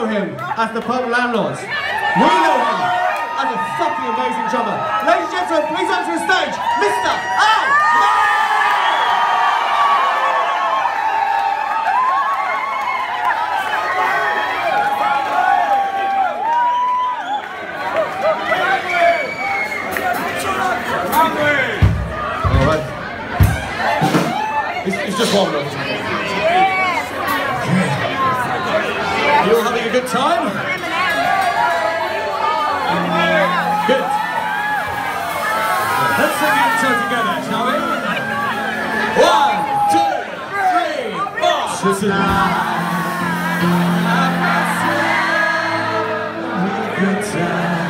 know him as the Pub Landlords. We know him as a fucking amazing drummer. Ladies and gentlemen, please welcome to the stage, Mr. Al Alright. It's, it's just warming up. A good time? Good. Let's sing the intro together, shall we? One, two, three, four. Tonight, good time.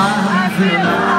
I feel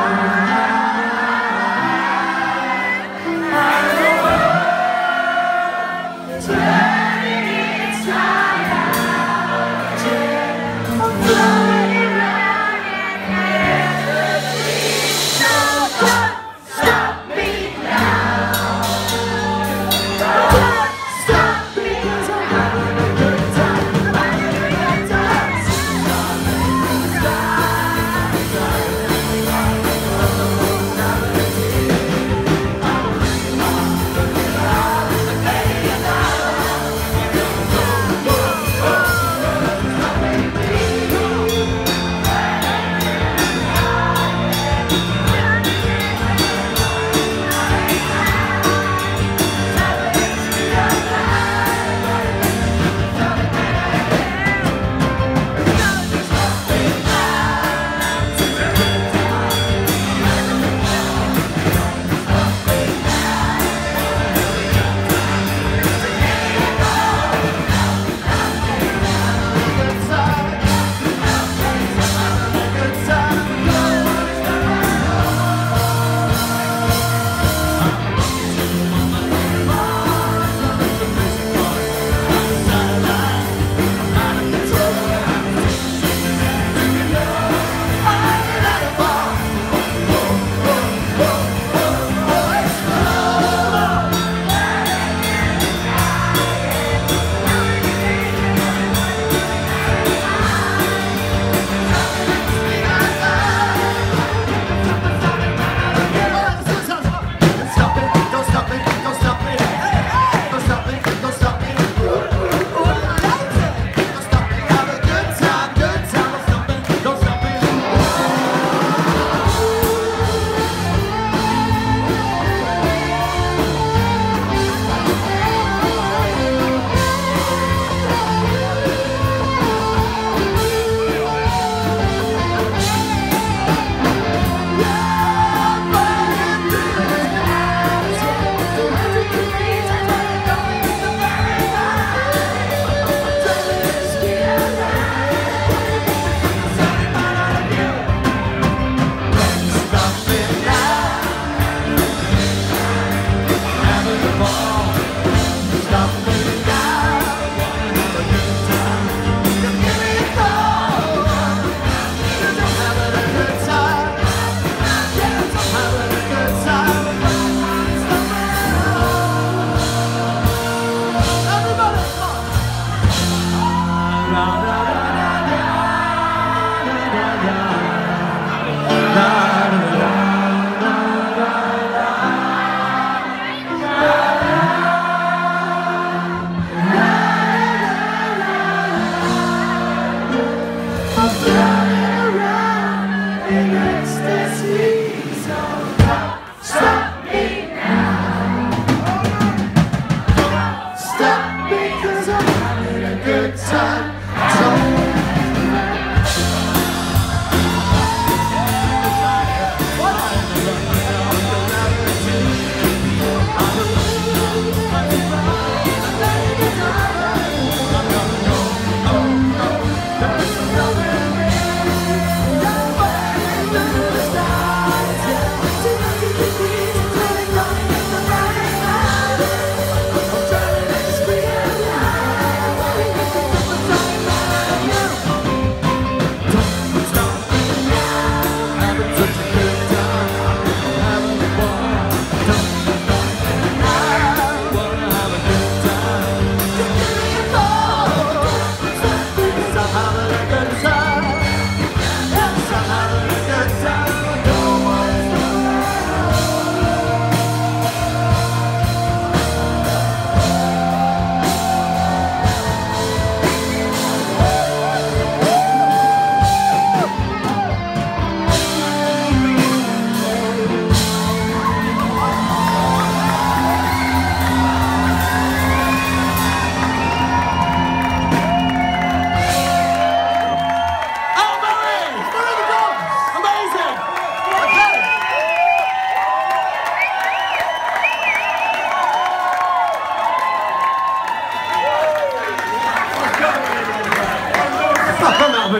good time.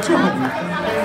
这么